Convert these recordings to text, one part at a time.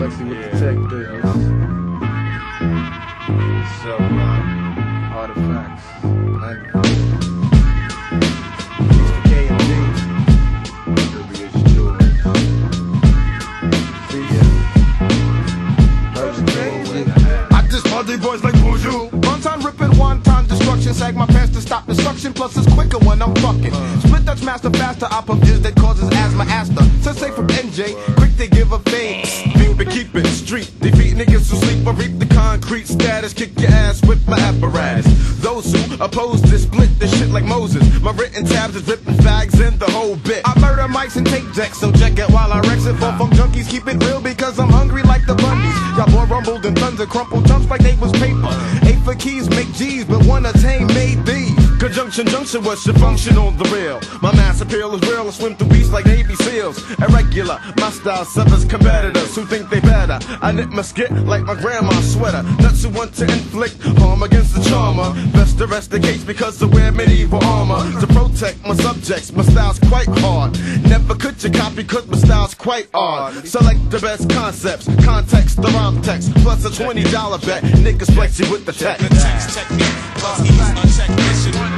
Flexi with the tech business. So, uh, Artifacts. 94. Mr. K and D. Ruby is yours. See ya. Urban KNG. I just party boys like bonjour. One time ripping, one time destruction. Sag my pants to stop destruction. Plus it's quicker when I'm fucking. Split Dutch master faster. I pump this that causes asthma. Asta. Sensei from NJ. Quick to give a fade. Status. Kick your ass with my apparatus. Those who oppose this split this shit like Moses. My written tabs is ripping fags in the whole bit. I murder mics and tape decks, so check it while I wreck it. For funk junkies, keep it real because I'm hungry like the Bundys. Y'all boy rumbled and thunder crumpled jumps like they was paper. Eight for keys make G's, but one attain made these. Conjunction junction, what's your function on the real? My mass appeal is real, I swim through beats like Navy SEALs. Irregular, my style severs competitors who think they better. I knit my skit like my grandma's sweater. Nuts who want to inflict harm against the charmer. Best to rest the case because I wear medieval armor. To protect my subjects, my style's quite hard. Never could you copy cause my style's quite odd. Select the best concepts, context, the rhyme text, plus a $20 bet. Niggas flex you with the tech. The text technique, plus.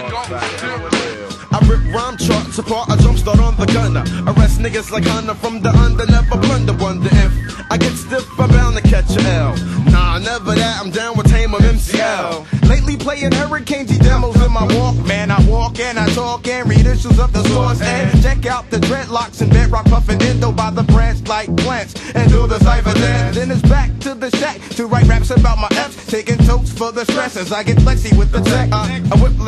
I rip rhyme charts apart, I jumpstart on the gunner. Arrest niggas like Hunter from the under, never blunder. Wonder if I get stiff, I'm bound to catch a L. Nah, never that, I'm down with Tame of MCL. Lately playing Hurricane G demos in my walk. Man, I walk and I talk and read issues of the source. And check out the dreadlocks and bedrock puffing endo by the branch like plants. And do the cipher dance. Then it's back to the shack to write raps about my F's. Taking totes for the stress as I get flexy with the tech. I, I whip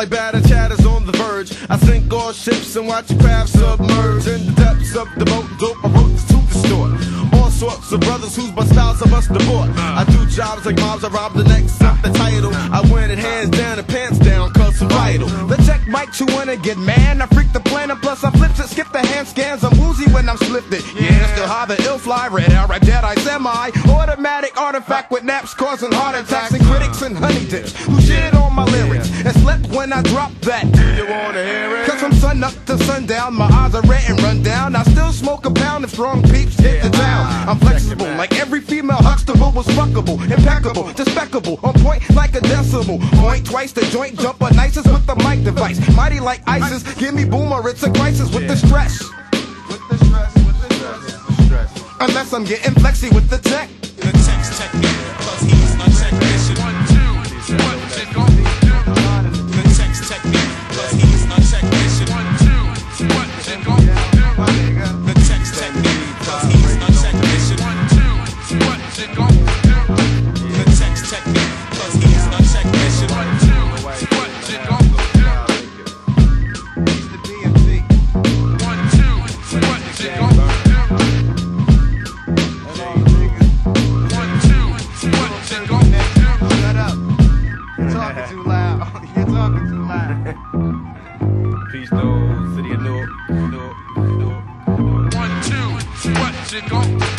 like batter chatters on the verge. I sink all ships and watch craft submerge in the depths of the boat. Sorts of brothers whose my styles I must abort. I do jobs like mobs, I rob the next up the title. I win it hands down and pants down, cause vital. The check mic you wanna get man. I freak the plan and plus I flip it, skip the hand scans. I'm woozy when I'm slipped Yeah, still high the ill fly, red out, right Jedi semi. Automatic artifact with naps causing heart attacks and critics and honey dips who shit on my lyrics and slept when I dropped that. Do you wanna hear it? Sun up to sundown, my eyes are red and run down. I still smoke a pound if strong peeps hit the town. I'm flexible, like every female Huxtable was fuckable, impeccable, despicable, on point like a decimal. Point twice the joint jumper, nicest with the mic device. Mighty like ISIS, give me boomer, it's a crisis with the stress. With the stress, with the stress. Stress. Unless I'm getting flexy with the tech. The technique, talking too loud. Peace, though. City of Newark. Newark. Newark. Newark. One, two, what you gonna do?